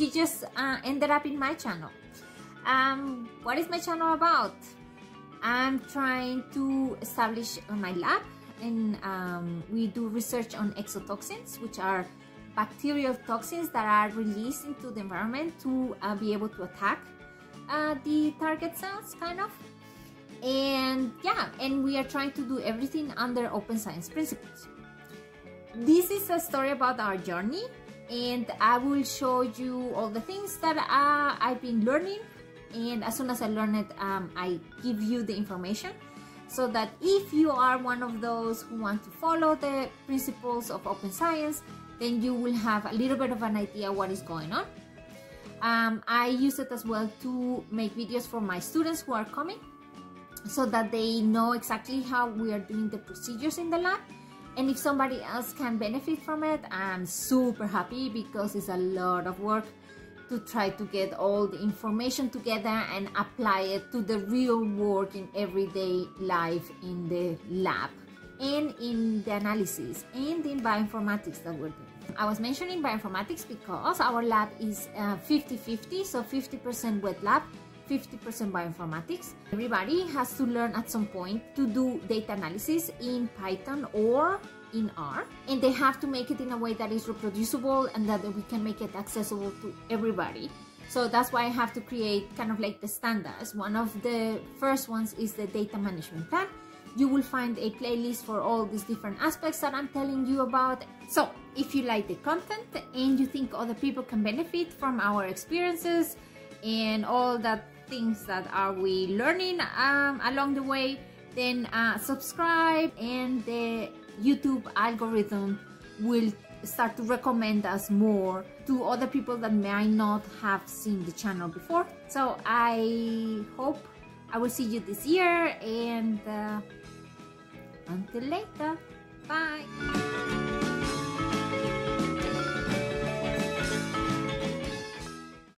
you just uh, ended up in my channel. Um, what is my channel about? I'm trying to establish my lab and um, we do research on exotoxins, which are bacterial toxins that are released into the environment to uh, be able to attack uh, the target cells, kind of. And yeah, and we are trying to do everything under open science principles. This is a story about our journey, and I will show you all the things that uh, I've been learning. And as soon as I learn it, um, I give you the information so that if you are one of those who want to follow the principles of open science, then you will have a little bit of an idea what is going on. Um, I use it as well to make videos for my students who are coming so that they know exactly how we are doing the procedures in the lab. And if somebody else can benefit from it, I'm super happy because it's a lot of work to try to get all the information together and apply it to the real world in everyday life in the lab and in the analysis and in bioinformatics that we're doing. I was mentioning bioinformatics because our lab is 50-50, uh, so 50% wet lab, 50% bioinformatics. Everybody has to learn at some point to do data analysis in Python or in R and they have to make it in a way that is reproducible and that we can make it accessible to everybody. So that's why I have to create kind of like the standards. One of the first ones is the data management plan you will find a playlist for all these different aspects that I'm telling you about. So if you like the content and you think other people can benefit from our experiences and all the things that are we learning um, along the way, then uh, subscribe and the YouTube algorithm will start to recommend us more to other people that may not have seen the channel before. So I hope I will see you this year and uh, until later. Bye.